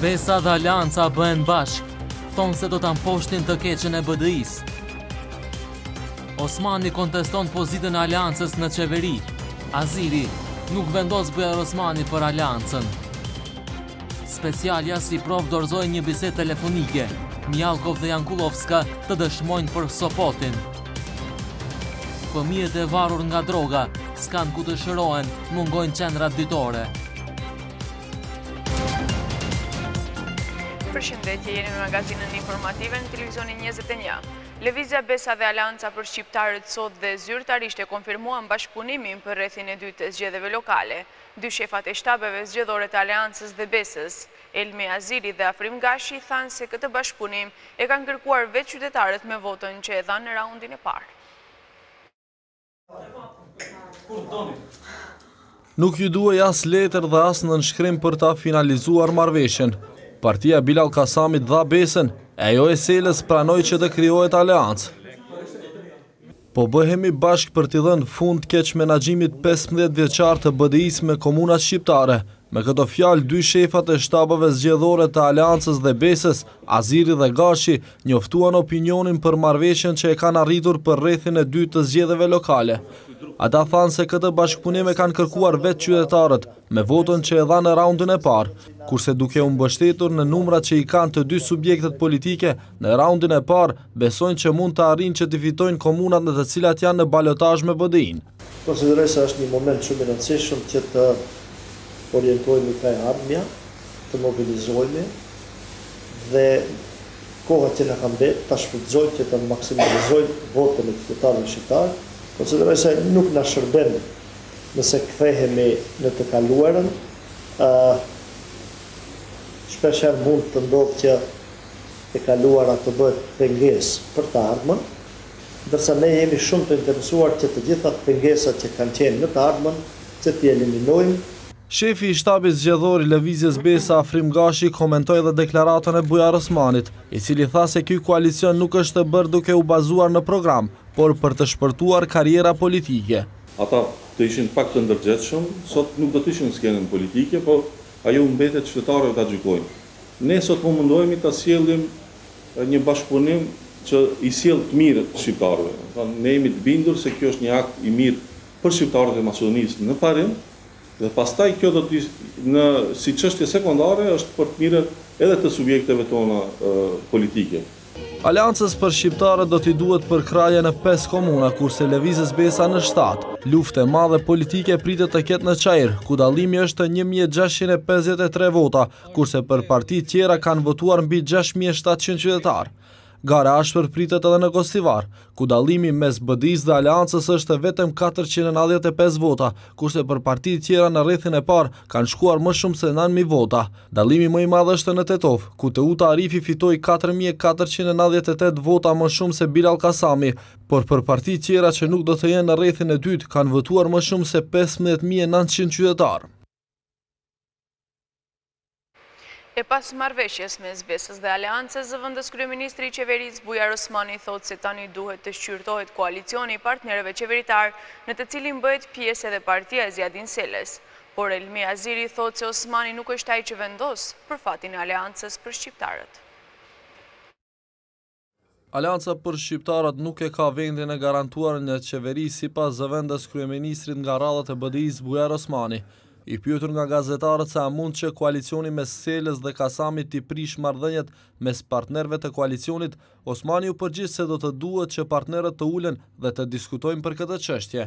Besa dhe Aleanca bëhen bashkë, thonë se do ta mposhtin të keqen e BDI-së. Osmani konteston pozitën e Aleancës në qeveri. Aziri, nuk vendos Bujar Osmani për Aleancën. Specialja si provë dorëzoi një bisedë telefonike. Mijallkov dhe Jankullovska të dëshmojnë për Sopotin. Fëmijët e varur nga droga, s'kanë ku të shërohen, mungojnë qendrat ditore. Përshëndetje, jeni me magazinën informative në televizionin 21. Lëvizja Besa dhe Aleanca për Shqiptarët sot edhe zyrtarisht e konfirmuan bashkëpunimin për rrethin e dytë të zgjedhjeve lokale. Dy shefat e shtabeve zgjedhore të Aleancës dhe Besës, Elmi Aziri dhe Afrim Gashi, thanë se këtë bashkëpunim e kanë kërkuar vetë qytetarët me votën që e dhanë në raundin e parë. Nuk iu desh as letër dhe as nënshkrim për ta finalizuar marrëveshjen. Partia e Bilall Kasamit dha besën, e ajo e Selës pranoi që të krijohet aleancë. Po bëhemi bashkë për t'i dhënë fund keqmenaxhimit 15-vjeçar të BDI-së me komunat shqiptare, Me këto fjalë, dy shefat e shtabeve zgjedhore të Aleancës dhe Besës, Aziri dhe Gashi, njoftuan opinionin për marrëveshjen që e kanë arritur për rrethin e dytë të zgjedhjeve lokale. Ata thanë se këtë bashkëpunim e kanë kërkuar vetë qytetarët, me votën që e dhanë në raundin e parë, kurse duke u mbështetur në numrat që i kanë të dy subjektet politike në raundin e parë, besojnë që mund të arrijnë që t'i fitojnë komunat në të cilat janë në balotazh me BDI-në. Konsideroj se është një moment shumë i rëndësishëm që të orientohemi kah e ardhmja, të mobilizohemi dhe kohën që na ka mbetë ta shfrytëzojmë që ta maksimalizojmë votën e qytetarëve shqiptarë. Konsideroj se nuk na shërben nëse kthehemi në të kaluarën. Shpeshherë mund të ndodhë që e kaluara të bëhet pengesë për të ardhmen. Ndërsa ne jemi shumë të interesuar që të gjitha pengesat që kanë qenë në të ardhmen që t'i eliminojmë. Shefi i Shtabit Zgjedhor i Lëvizjes Besa, Afrim Gashi, komentoi edhe deklaratën e Bujar Osmanit, i cili tha se ky koalicion nuk është bërë duke u bazuar në program, por për të shpëtuar karriera politike. Ata të ishin pak të ndërgjegjshëm, sot nuk do të ishin në skenën politike, por ajo u mbetet qytetarëve ta gjykojnë. Ne sot po mundohemi ta sjellim një bashkëpunim që i sjell të mirë shqiptarëve. Domethënë, ne jemi të bindur se kjo është një akt i mirë për shqiptarët e Maqedonisë në parim dhe pastaj kjo domethënë si çështje sekondare është për të mirën edhe të subjekteve tona politike. Aleancës për Shqiptarët do t'i duhet përkrahja në pesë komuna, kurse Lëvizjes Besa në shtatë. Luftë e madhe politike pritet të ketë në Çair, ku dallimi është një mijë e gjashtëqind e pesëdhjetë e tre vota, kurse për partitë tjera kanë votuar mbi 6.700 qytetarë. Garë e ashpër pritet edhe në Gostivar, ku dallimi mes BDI-së dhe Aleancës është vetëm 495 vota, kurse për partitë tjera në rrethin e parë kanë shkuar më shumë se 9.000 vota. Dallimi më i madh është në Tetovë, ku Teuta Arifi fitoi 4.498 vota më shumë se Bilall Kasami, por për partitë tjera që nuk do të jenë në rrethin e dytë kanë votuar më shumë se 15.900 qytetarë. E pas marrëveshjes mes Besës dhe Aleancës, zëvendëskryeministri i Qeverisë, Bujar Osmani thotë se tani duhet të shqyrtohet koalicioni i partnerëve qeveritarë, në të cilin bëhet pjesë edhe partia e Ziadin Selës. Por Elmi Aziri thotë se Osmani nuk është ai që vendos për fatin e Aleancës për shqiptarët. Aleanca për Shqiptarët nuk e ka vendin e garantuar në qeveri sipas zëvendëskryeministrit nga radhët e BDI-së Bujar Osmani. I pyetur nga gazetarët se a mund që koalicioni mes Selës dhe Kasamit t'i prishë marrëdhëniet mes partnerëve të koalicionit, Osmani u përgjigj se do të duhet që partnerët të ulen dhe të diskutojnë për këtë çështje.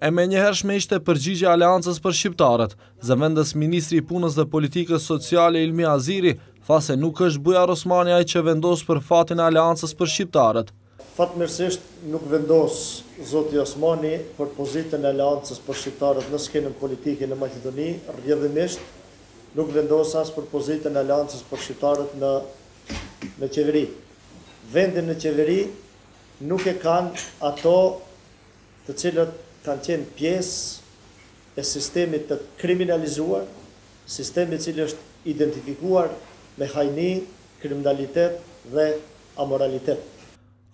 E menjëhershme ishte përgjigjja e Aleancës për Shqiptarët. Zëvendësministri i Punës dhe Politikës Sociale Ilmi Aziri tha se nuk është Bujar Osmani ai që vendos për fatin e Aleancës për Shqiptarët. Fatmirësisht nuk vendos zoti Osmani për pozitën e Aleancës për Shqiptarët në skenën politike në Maqedoni, rrjedhimisht nuk vendos as për pozitën e Aleancës për Shqiptarët në në qeveri. Vendin në qeveri nuk e kanë ato të cilët kanë qenë pjesë e sistemit të kriminalizuar, sistem i cili është identifikuar me hajni, kriminalitet dhe amoralitet.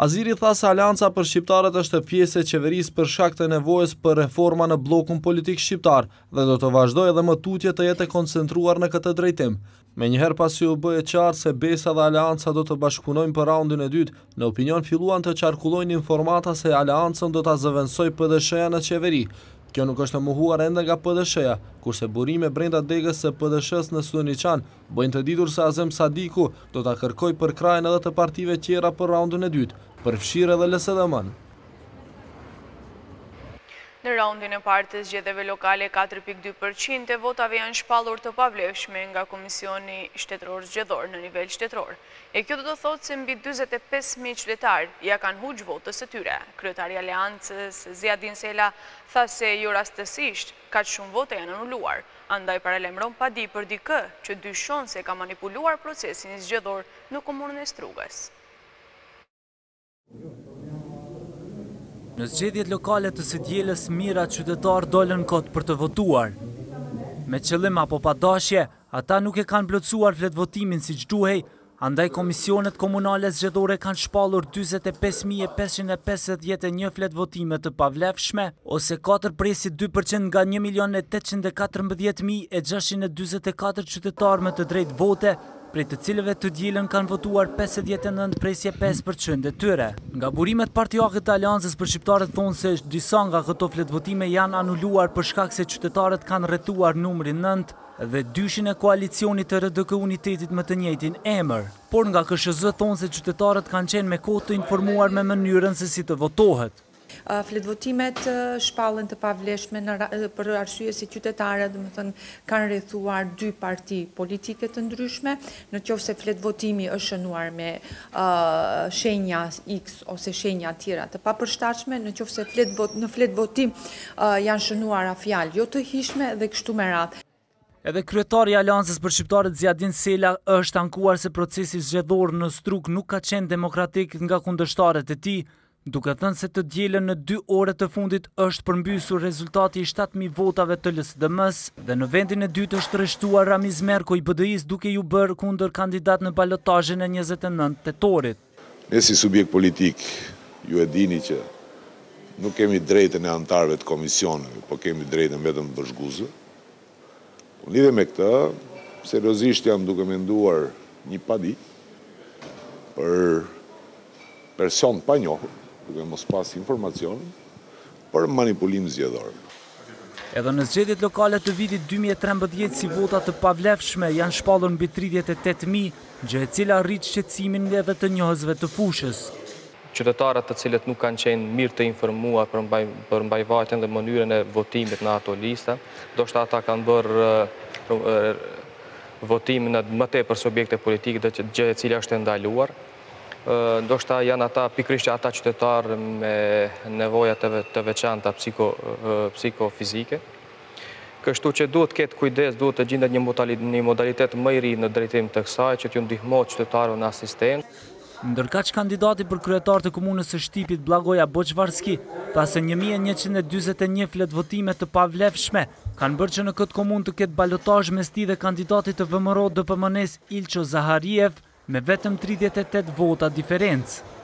Aziri tha se Aleanca për Shqiptarët është pjesë e qeverisë për shkak të nevojës për reforma në bllokun politik shqiptar dhe do të vazhdojë edhe më tutje të jetë e koncentruar në këtë drejtim. Menjëherë pasi u bë e qartë se Besa dhe Aleanca do të bashkëpunojnë për raundin e dytë, në opinion filluan të qarkullojnë informata se Aleancën do ta zëvendësojë PDSH-ja në Qeveri. Kjo nuk është e mohuar ende nga PDSH-ja, kurse burime brenda degës së PDSH-së në Studeniçan bëjnë të ditur se Azem Sadiku do ta kërkojë përkrahjen edhe të partive tjera për raundin e dytë, përfshirë edhe LSDM-në. Në raundin e parë të zgjedhjeve lokale katër pikë dy përqind e votave janë shpallur të pavlefshme nga Komisioni Shtetëror Zgjedhor në nivel shtetëror e kjo do të thotë se mbi dyzet e pesë mijë qytetarë ia kanë huq votës së tyre. Kryetari i Aleancës, Ziadin Sela tha se jo rastësisht kaq shumë vota janë anuluar, andaj paralajmëron padi për dikë që dyshon se ka manipuluar procesin zgjedhor në komunën e Strugës. Në zgjedhjet lokale të së dielës mijëra qytetarë dolën kot për të votuar. Me qëllim apo pa dashje, ata nuk e kanë plotësuar fletëvotimin siç duhej, andaj komisionet komunale zgjedhore kanë shpallur dyzet e pesë mijë e pesëqind e pesëdhjetë e një fletëvotime të pavlefshme, ose katër presi dy për qind nga një milion e tetëqind e katërmbëdhjetë mijë e gjashtëqind e dyzet e katër qytetarë me të drejtë vote prej të cilëve të dielën kanë votuar pesëdhjetë e nëntë presje pesë për qind e tyre. Nga burimet partiake të Aleancës për Shqiptarët thonë se disa nga këto fletvotime janë anuluar për shkak se qytetarët kanë rrethuar numrin nëntë dhe dyshin e koalicionit të RDK-Unitetit më të njëjtin emër. Por nga KSHZ thonë se qytetarët kanë qenë me kohë të informuar me mënyrën se si të votohet. Fletëvotimet shpallen të pavlefshme për arsye se qytetarët, domethënë, kanë rrethuar dy parti politike të ndryshme. Në qoftë se fletëvotimi është shënuar me shenja X ose shenja tjera të papërshtatshme, në qoftë se në fletëvotim janë shënuara fjalë jo të hijshme dhe kështu me radhë. Edhe kryetari i Aleancës për Shqiptarët Ziadin Sela është ankuar se procesi zgjedhor në Strugë nuk ka qenë demokratik nga kundërshtarët e tij, duke thënë se të dielën në dy orët e fundit është përmbysur rezultati i shtatë mijë votave të LSDM-së. Dhe në vendin e dytë është rreshtuar Ramiz Merko i BDI-së duke iu bërë kundërkandidat në balotazhin e njëzet e nëntë tetorit. Ne si subjekt politik ju e dini që nuk kemi drejtën e anëtarëve të komisioneve, por kemi drejtën vetëm vëzhguese. Unë lidhje me këtë, seriozisht jam duke menduar një padi për person panjohur, duke mos pas informacion, Për manipulim zgjedhor. Edhe në zgjedhjet lokale të vitit dy mijë e trembëdhjetë si vota të pavlefshme janë shpallur mbi tridhjetë e tetë mijë, gjë e cila rrit shqetësimin edhe të njohësve të fushës. Qytetarët të cilët nuk kanë qenë mirë të informuar për mbarëvajtjen dhe mënyrën e votimit në ato lista, ndoshta ata kanë bërë votim në më tepër subjekte politike, gjë e cila është e ndaluar. Ndoshta janë ata pikërisht që ata qytetarë me nevoja të veçanta psikofizike. Kështu që duhet të ketë kujdes, duhet të gjendet një modalitet më i ri në drejtim të kësaj që t'ju ndihmohet qytetarëve në asistencë. Ndërkaq kandidati për kryetar të Komunës së Shtipit, Blagoja Boçvarski, tha se një mijë e njëqind e dyzet e një fletëvotime të pavlefshme kanë bërë që në këtë komunë të ketë balotazh mes tij dhe kandidatit të VMRO-DPMNE-së, Ilço Zahariev. me vetëm tridhjetë e tetë vota diferencë.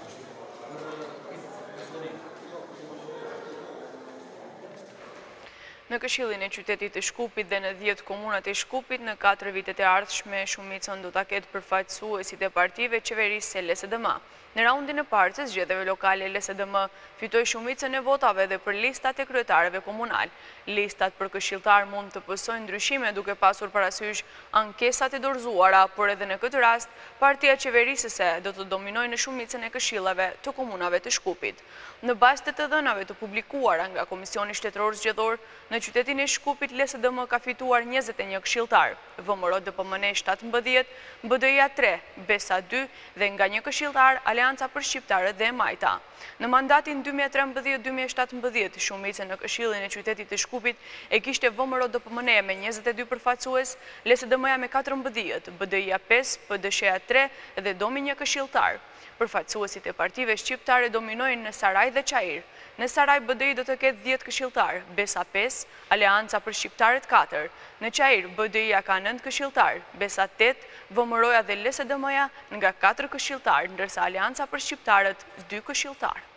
Në Këshillin e Qytetit të Shkupit dhe në dhjetë komunat e Shkupit, në katër vitet e ardhshme shumicën do ta ketë përfaqësuesit e partive qeverisëse LSDM. Në raundin e parë të zgjedhjeve lokale LSDM fitoi shumicën e votave dhe për listat e kryetarëve komunalë. Listat për këshilltarë mund të pësojnë ndryshime duke pasur parasysh ankesat e dorëzuara, por edhe në këtë rast partia qeverisëse do të dominojë në shumicën e këshillave të komunave të Shkupit. Në bazë të të dhënave të publikuara nga Komisioni Shtetëror Zgjedhor, në qytetin e Shkupit LSDM ka fituar njëzet e një këshilltarë, VMRO-DPMNE shtatëmbëdhjetë, BDI-a tre, Besa dy, dhe nga një këshilltar, Aleanca për Shqiptarët dhe e Majta. Në mandatin dy mijë e trembëdhjetë dy mijë e shtatëmbëdhjetë, shumicën në Këshillin e Qytetit të Shkupit e kishte VMRO-DPMNE-ja me njëzet e dy përfaqësues, LSDM-ja me katërmbëdhjetë, BDI-ja pesë, PDSH-ja tre dhe Domi një këshilltar. Përfaqësuesit e partive shqiptare dominojnë në Saraj dhe Çair. Në Saraj BDI do të ketë dhjetë këshilltarë, Besa pesë, Aleanca për Shqiptarët katër, në Çair BDI-ja ka nëntë këshilltarë, Besa tetë, VMRO-ja dhe LSDM-ja nga katër këshilltarë, ndërsa Aleanca për Shqiptarët dy këshilltarë.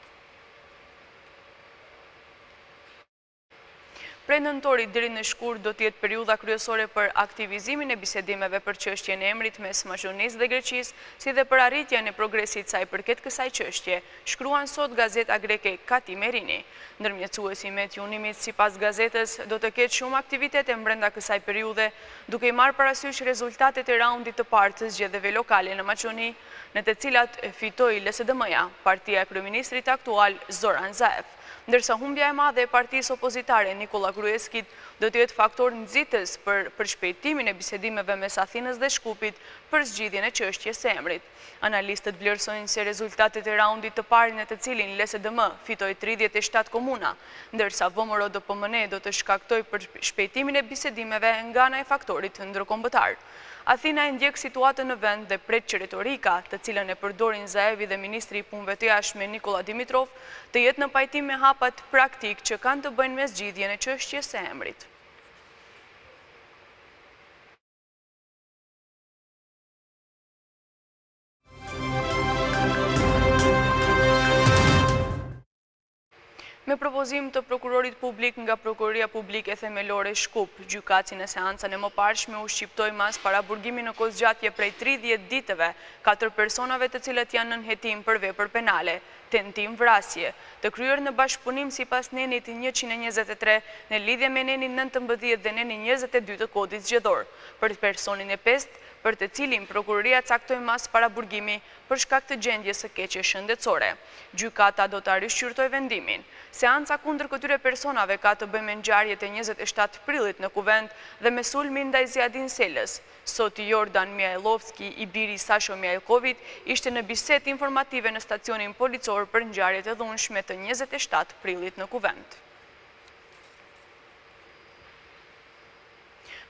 Prej nëntori deri në shkurt do të jetë periudha kryesore për aktivizimin e bisedimeve për çështjen e emrit mes Maqedonisë dhe Greqisë, si dhe për arritjen e progresit sa i përket kësaj çështje, shkruan sot gazeta greke Katimerini. Ndërmjetësuesi Metju Nimic, sipas gazetës, do të ketë shumë aktivitete brenda kësaj periudhe, duke i marrë parasysh rezultatet e raundit të parë të zgjedhjeve lokale në Maqedoni, në të cilat fitoi LSDM-ja, partia e kryeministrit aktual Zoran Zaev, ndërsa humbja e madhe e partisë opozitare Nikolla Gruevskit do të jetë faktor nxitës për përshpejtimin e bisedimeve mes Athinës dhe Shkupit për zgjidhjen e çështjes së emrit. Analistët vlerësojnë se rezultatet e raundit të parë në të cilin LSDM fitoi tridhjetë e shtatë komuna, ndërsa VMRO-DPMNE do të shkaktojë përshpejtimin e bisedimeve nga ana e faktorit ndërkombëtar. Athina e ndjek situatën në vend dhe pret që retorika, të cilën e përdorin Zaevi dhe ministri i Punëve të Jashtme Nikolla Dimitrov, të jetë në pajtim me hapat praktikë që kanë të bëjnë me zgjidhjen e çështjes së emrit. Me propozim të prokurorit publik nga Prokuroria Publike Themelore Shkup, gjykatësi në seancën e mëparshme u shqiptoi masë paraburgimi në kohëzgjatje prej 30 ditëve, 4 personave të cilët janë nën hetim për vepër penale, tentim vrasje, të kryer në bashkëpunim sipas nenit 123 në lidhje me nenin 19 dhe nenin 22 të kodit zgjedhor, për personin e pestë, për të cilin Prokuroria caktoi masë paraburgimi për shkak të gjendjes së keqe shëndetësore. Gjykata do ta rishqyrtojë vendimin. Seanca kundër këtyre personave ka të bëjë me ngjarjet e njëzet e shtatë prillit në Kuvend dhe me sulmin ndaj Ziadin Selës. Sot Jordan Mijallkov, i biri i Sasho Mijallkovit, ishte në bisedë informative në stacionin policor për ngjarjet e dhunshme të njëzet e shtatë prillit në Kuvend.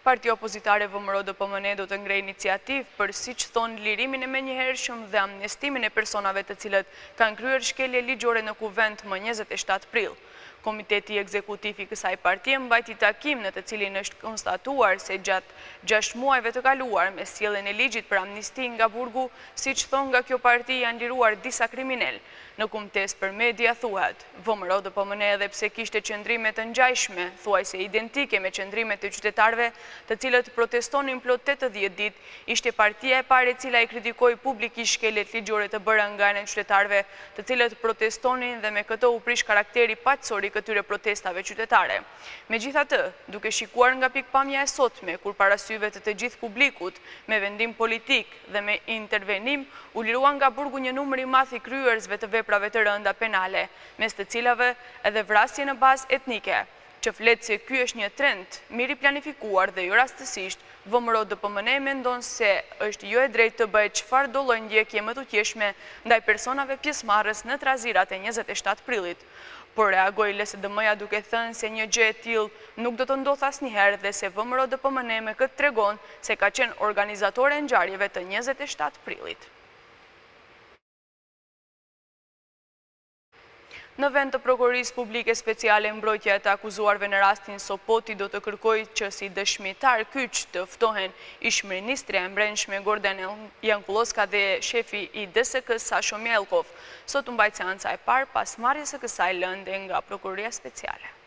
Partia opozitare VMRO-DPMNE do të ngrejë iniciativë për, siç thonë, lirimin e menjëhershëm dhe amnestimin e personave të cilët kanë kryer shkelje ligjore në Kuvend më njëzet e shtatë prill. Komiteti Ekzekutiv i kësaj partie mbajti takim në të cilin është konstatuar se gjatë gjashtë muajve të kaluar me sjelljen e ligjit për amnisti nga burgu, siç thonë nga kjo parti janë liruar disa kriminelë, Në kumtesë për media thuhet, VMRO-DPMNE edhe pse kishte qëndrime të ngjajshme, thuajse identike me qëndrimet e qytetarëve të cilët protestonin plot tetëdhjetë ditë, ishte partia e parë e cila i kritikoi publikisht shkeljet ligjore të bëra nga ana e qytetarëve të cilët protestonin dhe me këtë u prish karakteri paqësor i këtyre protestave qytetare. Megjithatë, duke shikuar nga pikëpamja e sotme, kur para syve të të gjithë publikut, me vendim politik dhe me intervenim, u lirua nga burgu një numër i madh i kryerësve të veprave të rënda penale, mes të cilave edhe vrasje në bazë etnike, që flet se ky është një trend mirë i planifikuar dhe jo rastësisht, VMRO DPMNE mendon se është jo e drejtë të bëhet çfarëdo lloj ndjekje e mëtutjeshme ndaj personave pjesëmarrës në trazirat e njëzet e shtatë prillit. Por reagoi LSDM-ja duke thënë se një gjë e tillë nuk do të ndodhë asnjëherë dhe se VMRO-DPMNE me këtë tregon se ka qenë organizatore e ngjarjeve të njëzet e shtatë prillit. Në vend të Prokurorisë Publike Speciale, mbrojtja e të akuzuarve në rastin Sopoti do të kërkojë që si dëshmitarë kyç të ftohen ish-ministrja e Mbrendshme Gordana Jankullovska dhe shefi i DSK-së Sasho Mijallkov. Sot u mbajt seanca e parë pas marrjes së kësaj lënde nga Prokuroria Speciale.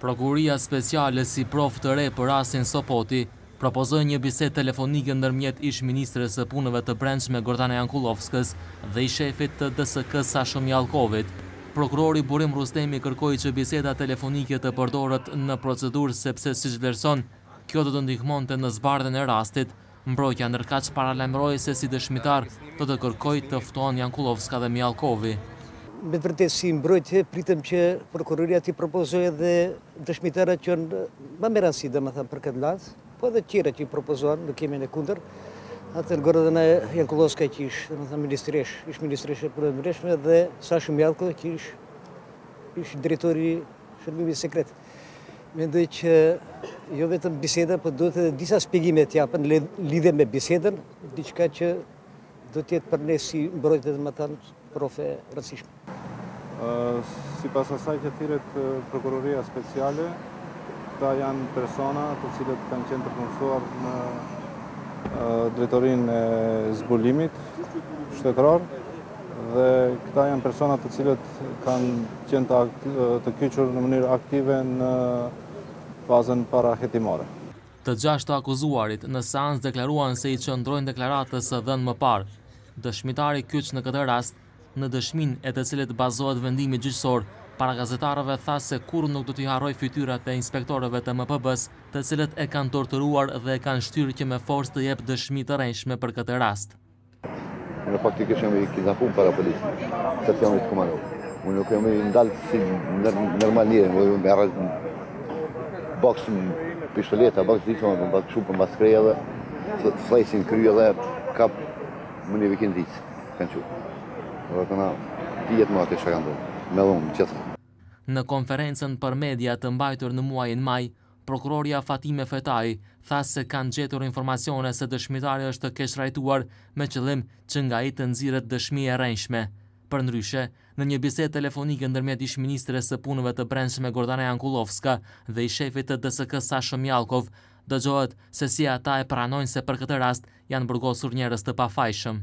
Prokuroria Speciale si provë të re për rastin Sopoti, propozoi një bisedë telefonike ndërmjet ish-ministres së Punëve të Brendshme Gordana Jankullovskës dhe ish-shefit të DSK-së Sasho Mijallkovit. Prokurori Burim Rustemi kërkoi që biseda telefonike të përdoret në procedurë sepse siç vlerëson, kjo do të ndihmonte në zbardhjen e rastit. Mbrojtja ndërkaq paralajmëroi se si dëshmitarë do të kërkojë të ftohen Jankullovska dhe Mijallkovi. Me të vërtetë si mbrojtje pritem që prokuroria t'i propozojë edhe dëshmitarët që janë më me rëndësi domethënë për këtë rast, po edhe të tjerët që i propozuan, nuk kemi ne kundër. Atë Gordanën Jankullovska që ish, domethënë ministresh, ish ministresh e punëve të brendshme dhe Sasho Mijallkov që ish ish drejtori i shërbimit sekret. Mendoj që jo vetëm biseda, por duhet edhe disa shpjegime të japën lidhje me bisedën, diçka që do të jetë për ne si mbrojtës dhe më tepër provë e rëndësishme. Sipas asaj që thirret prokuroria speciale, këta janë persona të cilët kanë qenë të punësuar në drejtorinë e zbulimit shtetëror dhe këta janë persona të cilët kanë qenë të, të kyçur në mënyrë aktive në fazën parahetimore. Të gjashtë të akuzuarit në seancë deklaruan se i qëndrojnë deklaratës së dhënë më parë. Dëshmitari kyç në këtë rast, në dëshminë e të cilit bazohet vendimi gjyqësor, para gazetarëve tha se kurrë nuk do t'i harrojë fytyrat e inspektorëve të MPB-së, të cilët e kanë torturuar dhe e kanë shtyrë që me forcë të japë dëshmi të rrejshme për këtë rast. Në fakt unë jam i kidnapun para policisë, stacionit të Kumanovës. Unë nuk jam i ndalë si normal njeri, unë jam i arrejt në boksë në pistoleta, boksë ditë, unë bëtë shumë për mbas kreje dhe të flejsin kryo dhe kap më një vikin ditë, kanë që. Dhe të na, ti jetë më atë që kanë bërë, me dhunë, gjithë. Në konferencën për media të mbajtur në muajin maj, Prokurorja Fatime Fetai tha se kanë gjetur informacione se dëshmitari është keqtrajtuar me qëllim që nga ai të nxirret dëshmi e rrenjshme. Përndryshe, në një bisedë telefonike ndërmjet ish-ministres së Punëve të Brendshme Gordana Jankullovska dhe ish-shefit të DSK Sasho Mjallkov dëgjohet se si ata e pranojnë se për këtë rast janë burgosur njerëz të pafajshëm.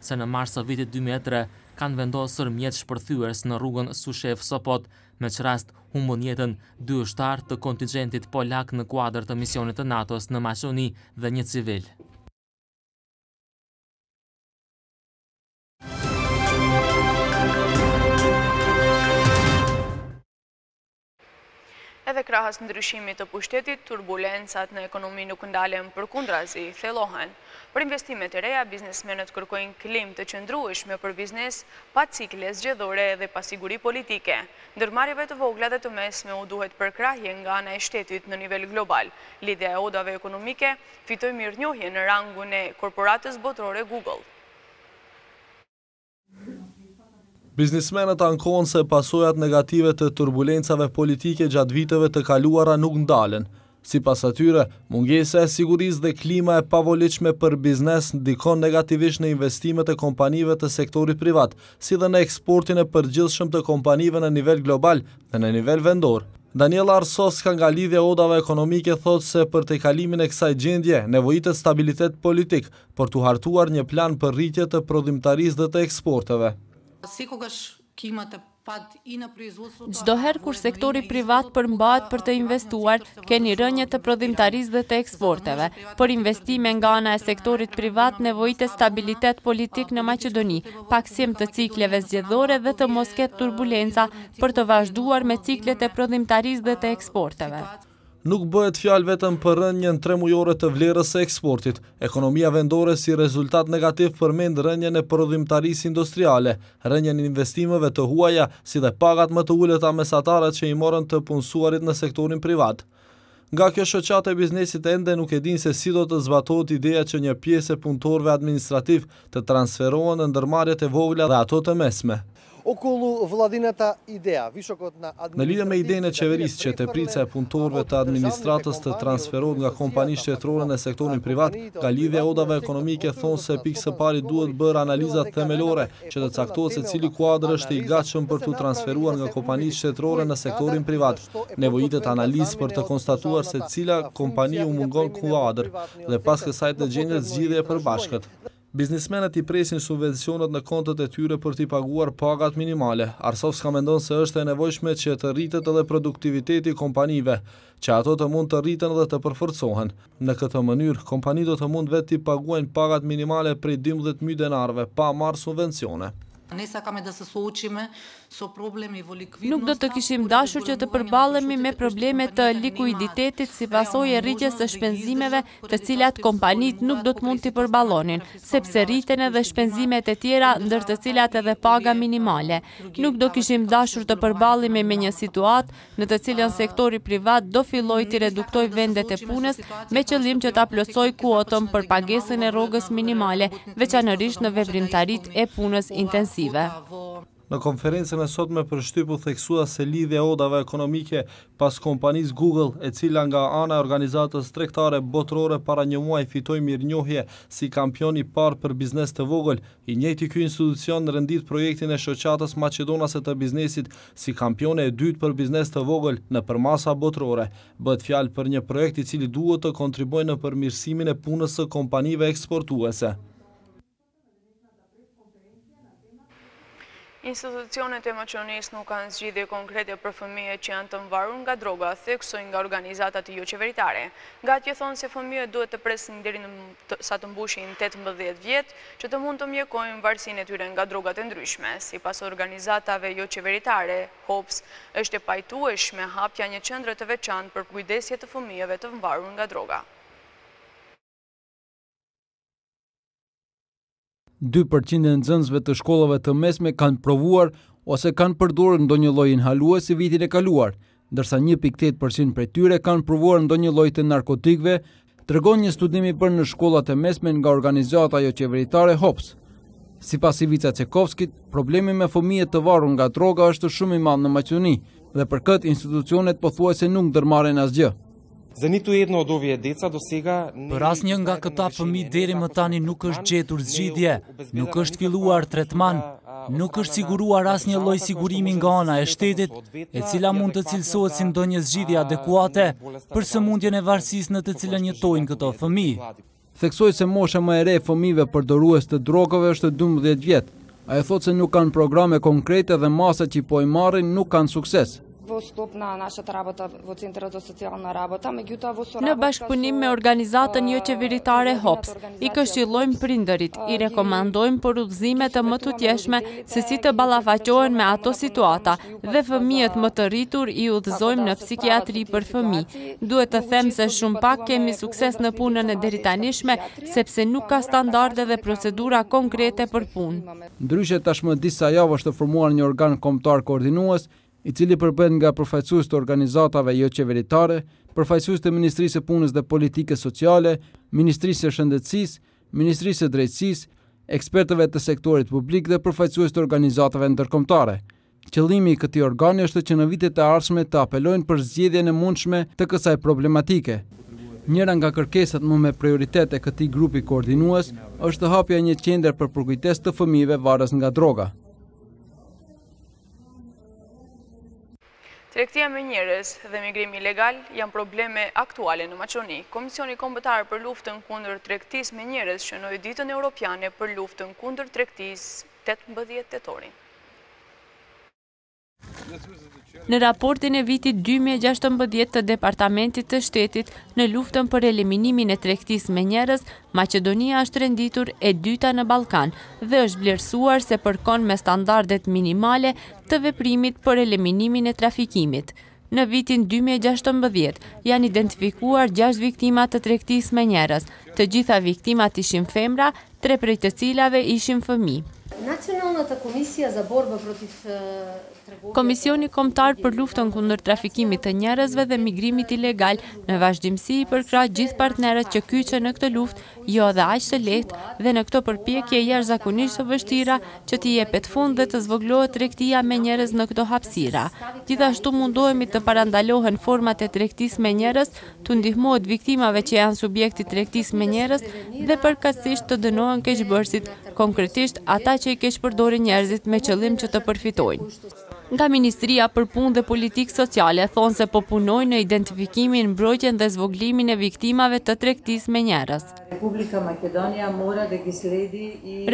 se në mars të vitit dy mijë e tre kanë vendosur mjet shpërthyes në rrugën Sushevë-Sopot, me ç'rast humbën jetën dy ushtarë të kontingjentit polak në kuadër të misionit të NATO-s në Maqedoni dhe një civil. Edhe krahas ndryshimit të pushtetit, turbulencat në ekonomi nuk ndalen, përkundrazi, thellohen. Për investime të reja, biznesmenët kërkojnë klimë të qëndrueshme për biznes, pa cikle zgjedhore dhe pasiguri politike. Ndërmarrjeve të vogla dhe të mesme u duhet përkrahje nga ana e shtetit në nivel global. Lidhja e odave ekonomike fitoi mirënjohje në rangun e korporatës botërore Google. Biznesmenët ankohen se pasojat negative të turbulencave politike gjatë viteve të kaluara nuk ndalen. Sipas atyre, mungesa e sigurisë dhe klima e pavolitshme për biznes ndikon negativisht në investimet e kompanive të sektorit privat, si dhe në eksportin e përgjithshëm të kompanive në nivel global dhe në nivel vendor. Daniela Arsovska nga Lidhja e Odave Ekonomike thotë se për tejkalimin e kësaj gjendje nevojitet stabilitet politik, për t'u hartuar një plan për rritje të prodhimtarisë dhe të eksporteve. Çdo herë kur sektori privat përmbahet për të investuar, keni rënie të prodhimtarisë dhe të eksporteve. Për investime nga ana e sektorit privat nevojitet stabilitet politik në Maqedoni, pakësim të cikleve zgjedhore dhe të mos ketë turbulenca për të vazhduar me ciklet e prodhimtarisë dhe të eksporteve. Nuk bëhet fjalë vetëm për rënien tremujore të vlerës së eksportit. Ekonomia vendore si rezultat negativ përmend rënien e prodhimtarisë industriale, rënien e investimeve të huaja, si dhe pagat më të ulëta mesatare që i morën të punësuarit në sektorin privat. Nga kjo shoqatë e biznesit ende nuk e dinë se si do të zbatohet ideja që një pjesë e punëtorëve administrativë të transferohen në ndërmarrjet e vogla dhe ato të mesme. Okullu vlladinata idea vishokot na administrativ Në lidhje me idenë e qeverisë që teprica e punëtorëve të administratës të transferohet nga kompani shtetërore në sektorin privat, nga Lidhja e Odave Ekonomike thonë se pikë së pari duhet bërë analiza themelore që të caktohet se cili kuadër është i gatshëm për t'u transferuar nga kompanitë shtetërore në sektorin privat. Nevojitet analizë për të konstatuar se cilat kompani u mungon kuadër dhe pas kësaj të gjendet zgjidhje e përbashkët. Biznismenët i presin subvencionet në kontot e tyre për t'i paguar pagat minimale. Arsovska mendon se është e nevojshme që të rritet edhe produktiviteti i kompanive, që ato të mund të rriten dhe të përforcohen. Në këtë mënyrë, kompanitë do të mund vetë t'i paguajnë pagat minimale prej dymbëdhjetë mijë denarëve, pa marrë subvencione. Nuk do të kishim dashur që të përballemi me probleme të likuiditetit si pasojë e rritjes së shpenzimeve të cilat kompanitë nuk do të mund t'i përballonin, sepse rriten edhe shpenzimet e tjera ndër të cilat edhe paga minimale. Nuk do kishim dashur të përballemi me një situatë në të cilën sektori privat do fillojë t'i reduktojë vendet e punës me qëllim që ta plotësojë kuotën për pagesën e rrogës minimale, veçanërisht në veprimtaritë e punës intensive. Në konferencën e sotme për shtyp u theksua se Lidhja e Odave Ekonomike pas kompanisë Google, e cila nga ana e Organizatës Tregtare Botërore para një muaji fitoi mirënjohje si kampion i parë për biznes të vogël, i njëjti ky institucion renditi projektin e Shoqatës Maqedonase të Biznesit si kampione e dytë për biznes të vogël në përmasa botërore. Bëhet fjalë për një projekt i cili duhet të kontribuojë në përmirësimin e punës së kompanive eksportuese. Institucionet e Maqedonisë nuk kanë zgjidhje konkrete për fëmijët që janë të mvarur nga droga, theksojnë nga organizatat joqeveritare. Nga atje thonë se fëmijët duhet të presin derisa të mbushin tetëmbëdhjetë vjet, që të mund të mjekojnë varësinë e tyre nga drogat e ndryshme. Sipas organizatave joqeveritare, HOPS, është e pajtueshme hapja e një qendre të veçantë për kujdesje të fëmijëve të mvarur nga droga. Dy përqind e nxënësve të shkollave të mesme kanë provuar ose kanë përdorur ndonjë lloj inhaluesi vitin e kaluar, ndërsa 1.8 përqind prej tyre kanë provuar ndonjë lloj të narkotikëve, tregon një studim i bërë në shkollat e mesme nga organizata joqeveritare HOPS. Sipas Ivica Cekovskit, problemi me fëmijët të varur nga droga është shumë i madh në Maqedoni dhe për këtë institucionet pothuajse nuk ndërmarrin asgjë. Për asnjë nga këta fëmijë deri më tani nuk është gjetur zgjidhje, nuk është filluar tretman, nuk është siguruar asnjë lloj sigurimi nga ana e shtetit, e cila mund të cilësohet si ndonjë zgjidhje adekuate për sëmundjen e varësisë në të cilën jetojnë këto fëmijë. Theksoi se mosha më e re e fëmijëve përdorues të drogave është dymbëdhjetë vjet. Ajo thotë se nuk kanë programe konkrete dhe masat që po i marrin nuk kanë sukses. Në bashkëpunim me organizatën joqeveritare HOPS, i këshillojmë prindërit, i rekomandojmë për udhëzime të mëtutjeshme se si të ballafaqohen me ato situata, dhe fëmijët më të rritur i udhëzojmë në psikiatri për fëmijë. Duhet të them se shumë pak kemi sukses në punën e deritanishme, sepse nuk ka standarde dhe procedura konkrete për punë. Ndryshe tashmë disa javë është të formuar një organ kombëtar koordinues, i cili përbëhet nga përfaqësues të organizatave joqeveritare, përfaqësues të Ministrisë së Punës dhe Politikës Sociale, Ministrisë së Shëndetësisë, Ministrisë së Drejtësisë, ekspertëve të sektorit publik dhe përfaqësues të organizatave ndërkombëtare. Qëllimi i këtij organi është që në vitet e ardhshme të apelojnë për zgjedhjen e mundshme të kësaj problematike. Njëra nga kërkesat më me prioritet e këtij grupi koordinues është hapja e një qendre për përkujdesje të fëmijëve varës nga droga. Tregtia me njerëz dhe migrimi ilegal janë probleme aktuale në Maqedoni. Komisioni Kombëtar për Luftën kundër Tregtisë me Njerëz shënoi Ditën Europiane për Luftën kundër Tregtisë tetëmbëdhjetë tetorin. Në raportin e vitit dy mijë e gjashtëmbëdhjetë të Departamentit të Shtetit në luftën për eliminimin e tregtisë me njerëz, Maqedonia është renditur e dyta në Ballkan dhe është vlerësuar se përkon me standardet minimale të veprimit për eliminimin e trafikimit. Në vitin dy mijë e gjashtëmbëdhjetë, janë identifikuar gjashtë viktima të tregtisë me njerëz, të gjitha viktimat ishin femra, tre prej të cilave ishin fëmijë. Komisioni Kombëtar për Luftën kundër Trafikimit të Njerëzve dhe Migrimit Ilegal në vazhdimësi i përkrah gjithë partnerët që kyçen në këtë luftë Jo edhe aq të lehtë dhe në këto përpjekje jashtëzakonisht të vështira që t'i jepet fund dhe të zvogëlohet tregtia me njerëz në këto hapësira. Gjithashtu mundohemi të parandalohen format e tregtisë me njerëz, t'u ndihmohet viktimave që janë subjekt i tregtisë me njerëz dhe përkatësisht të dënohen keqbërësit, konkretisht ata që i keqpërdorin njerëzit me qëllim që të përfitojnë. Nga Ministria për Punë dhe Politikë Sociale thonë se po punojnë në identifikimin, mbrojtjen dhe zvogëlimin e viktimave të tregtisë me njerëz.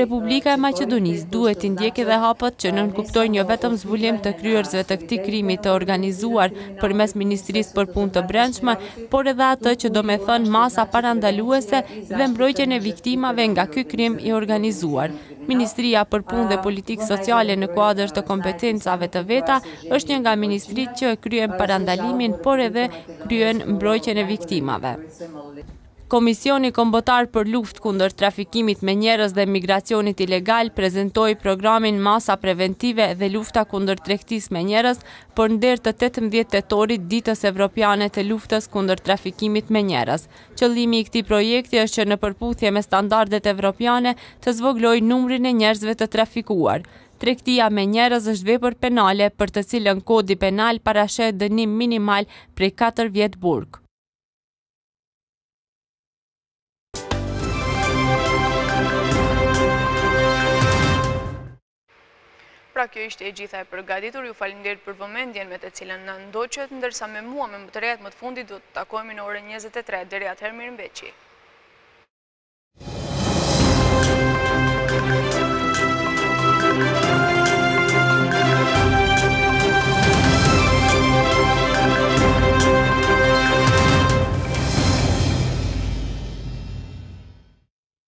Republika e Maqedonisë duhet t'i ndjekë edhe hapat që nënkuptojnë jo vetëm zbulim të kryerësve të këtij krimi të organizuar përmes Ministrisë për Punë të Brendshme, por edhe atë që domethënë masa parandaluese dhe mbrojtjen e viktimave nga ky krim i organizuar. Ministria për Punë dhe Politikë Sociale në kuadër të kompetencave të veta është një nga ministritë që kryen parandalimin, por edhe kryen mbrojtjen e viktimave. Komisioni Kombëtar për Luftë kundër Trafikimit me Njerëz dhe Migracionit Ilegal prezantoi programin Masa Preventive dhe Lufta kundër Tregtisë me Njerëz për nder të tetëmbëdhjetë tetorit Ditës Evropiane të Luftës kundër Trafikimit me Njerëz, Qëllimi i këtij projekti është që në përputhje me standardet evropiane të zvogëlojë numrin e njerëzve të trafikuar. Tregtia me njerëz është vepër penale për të cilën Kodi Penal parasheh dënim minimal prej katër vjet burg. Pra kjo ishte e gjitha e përgatitur, ju faleminderit për vëmendjen me të cilën na ndoqët, ndërsa me mua me të rejat më të fundit do të takohemi në orën njëzet e tre, deri atëherë mirë mbetshi.